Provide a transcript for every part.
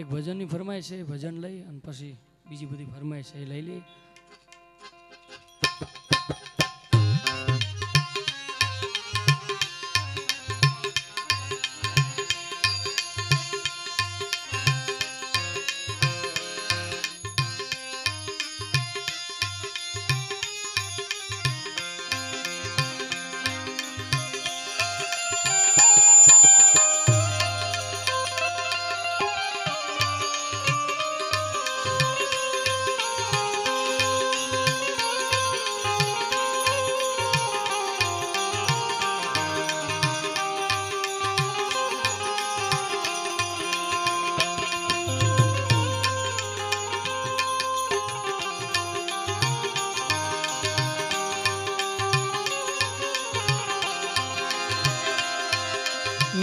એક ભજનની ફરમાય છે, ભજન લઈ અને પછી બીજી બધી ફરમાય છે એ લઈ લઈએ.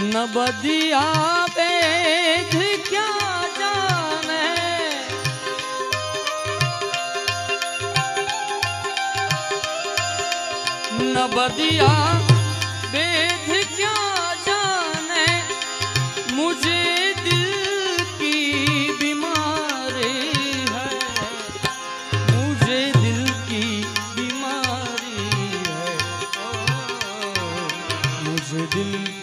न बदिया बेध क्या जाने? न बदिया बेध क्या जाने? मुझे दिल की बीमारी है। मुझे दिल की बीमारी है। मुझे दिल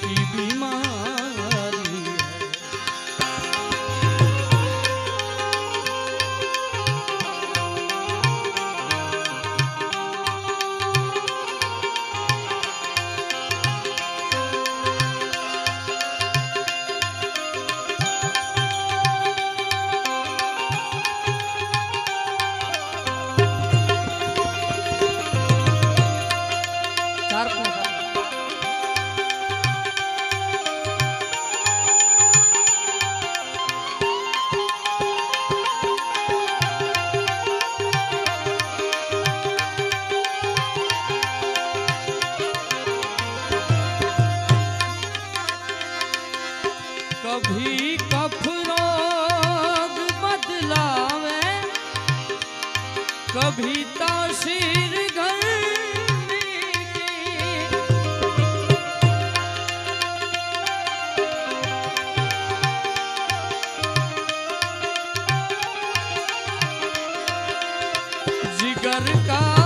कभी तासीर गर्मी की जिगर का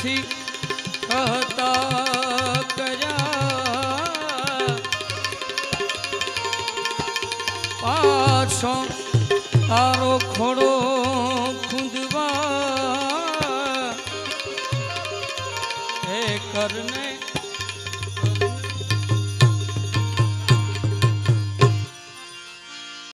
નથી કહતા કર્યા. પાછો તારો ખોડો ખૂંદવા. હે કરને